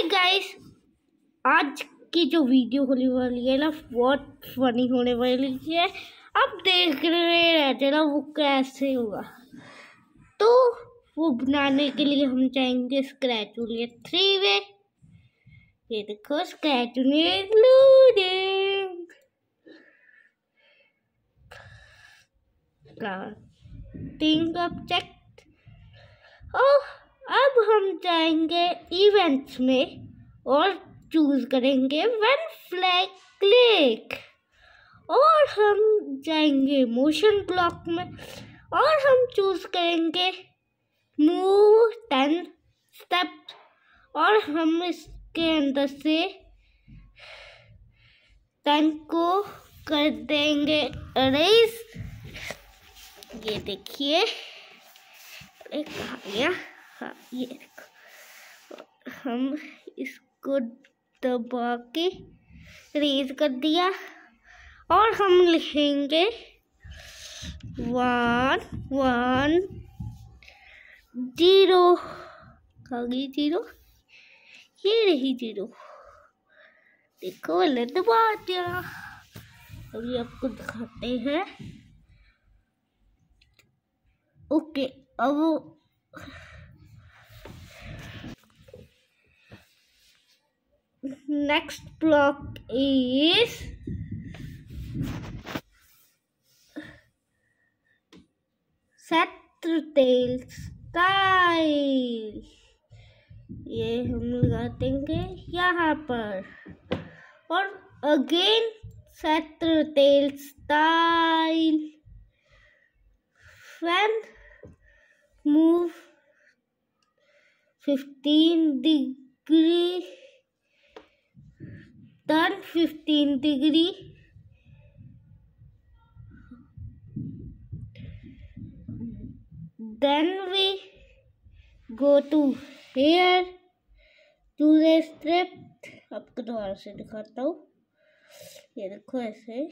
Hi guys आज की जो वीडियो होने वाली है ना, बहुत फनी होने वाली है। अब देख रहे हैं जरा वो कैसे होगा? तो वो बनाने के लिए हम चाहेंगे स्क्रैच लिए थ्री वे ये देखो स्क्रैच लोडिंग स्टार्टिंग ऑब्जेक्ट और अब हम जाएँगे इवेंट्स में और चूज़ करेंगे वन फ्लैग क्लिक और हम जाएँगे मोशन ब्लॉक में और हम चूज़ करेंगे मूव टेन स्टेप और हम इसके अंदर से टेन को कर देंगे अरेज ये देखिए अरे कहा गया। हाँ ये हम इसको दबा के रेज कर दिया और हम लिखेंगे वन वन ज़ीरो गई ज़ीरो ये रही ज़ीरो देखो वाले दबा दिया। अभी आपको दिखाते हैं। ओके अब next block is set tail style. ये हम लगा देंगे यहाँ पर। और again सेट्र tail style fan move fifteen degree turn 15 degree. Then we go to here, to the strip. आपको दोबारा से दिखाता हूँ। ये देखो ऐसे।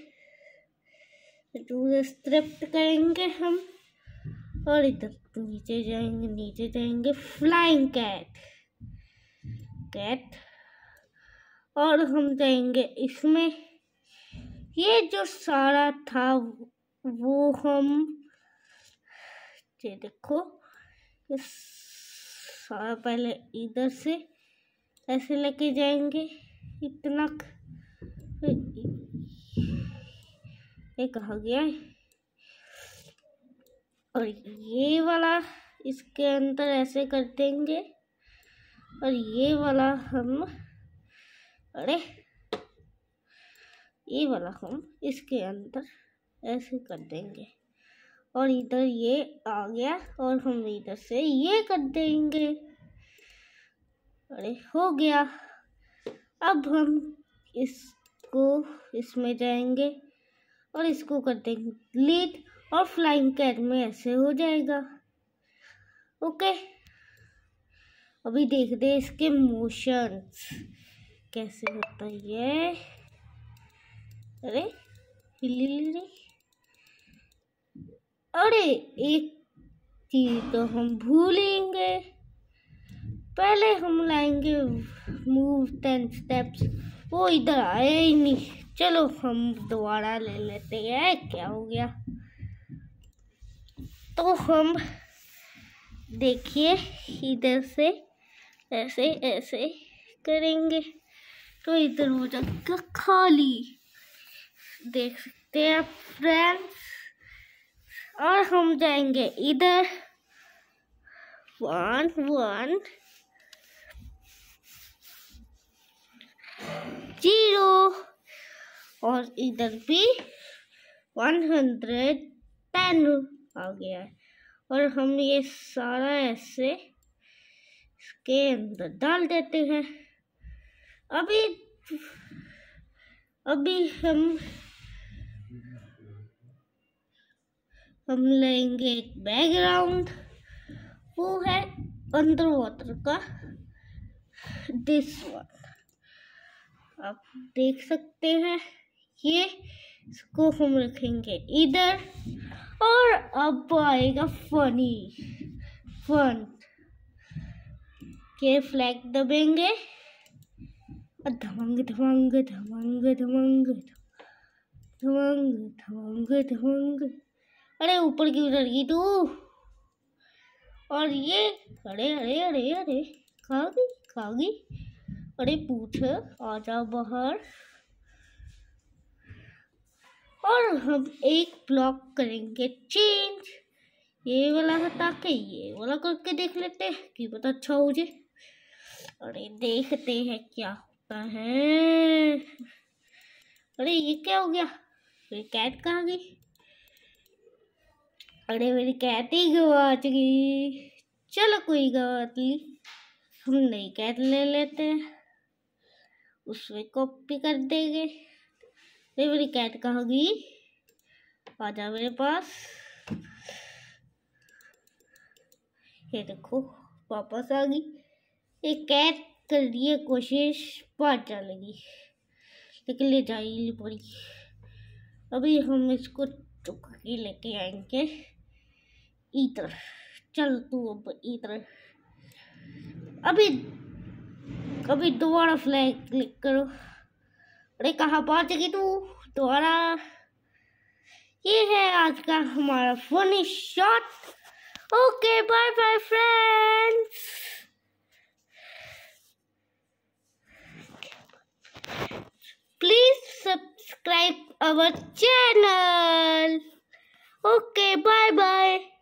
टू स्ट्रिप्ट करेंगे हम और इधर नीचे जाएँगे नीचे जाएँगे। फ्लाइंग कैट कैट और हम जाएँगे इसमें। ये जो सारा था, वो हम, ये देखो, ये सारा पहले इधर से ऐसे लेके जाएँगे, इतना ये कहा गया। है और ये वाला इसके अंदर ऐसे कर देंगे, और ये वाला हम अरे, ये वाला हम इसके अंदर ऐसे कर देंगे। और इधर ये आ गया और हम इधर से ये कर देंगे। अरे, हो गया। अब हम इसको, इसमें जाएँगे और इसको कर देंगे लीड और फ्लाइंग कैट में ऐसे हो जाएगा। ओके? अभी देखते हैं इसके मोशंस कैसे होता है ये? अरे, हिली अरे, एक चीज़ तो हम भूलेंगे। पहले हम लाएँगे मूव टेन स्टेप्स वो इधर आया ही नहीं। चलो, हम दोबारा ले लेते हैं। क्या हो गया? तो हम देखिए, इधर से ऐसे ऐसे करेंगे। तो इधर हो जाएगा खाली। देख सकते हैं फ्रेंड्स और हम जाएँगे इधर। वन वन ज़ीरो और इधर भी वन हंड्रेड टेन आ गया है। और हम ये सारा ऐसे इसके अंदर डाल देते हैं। अभी अभी हम हम लेंगे एक बैकग्राउंड वो है अंडर वाटर का दिस वन आप देख सकते हैं, ये, इसको हम रखेंगे इधर, और अब आएगा फनी फन के फ्लैग दबेंगे। धमंग धमंग धमंग धमंग धमंग धमंग धमंग अरे ऊपर क्यों चढ़ गई तू। और ये, अरे अरे अरे अरे कहा गई कहा गई अरे पूछ, आ जा बाहर। और हम एक ब्लॉक करेंगे चेंज ये वाला हटा के, ये वाला करके देख लेते हैं, कि पता अच्छा हो जाए। अरे देखते हैं क्या होता है। अरे, ये क्या हो गया? मेरी कैट कहाँ गई? अरे, मेरी कैट ही गवाच गई चलो, कोई बात नहीं। हम नई कैट ले लेते हैं। उसमें कॉपी कर देंगे। अरे, मेरी कैट कहाँ गई? आ जा मेरे पास। ये देखो, वापस आ गई। ये कैद कर दिए कोशिश जाने चलेगी लेकिन ले जाएगी पड़ी अभी हम इसको चुक के लेके आएँगे। इधर। चल तू अब इधर। अभी अभी दोबारा फ्लैग क्लिक करो। अरे कहाँ पहुँचेगी तू? दोबारा। ये है आज का हमारा funny shot Okay, bye bye friends. Our channel. Okay, bye bye.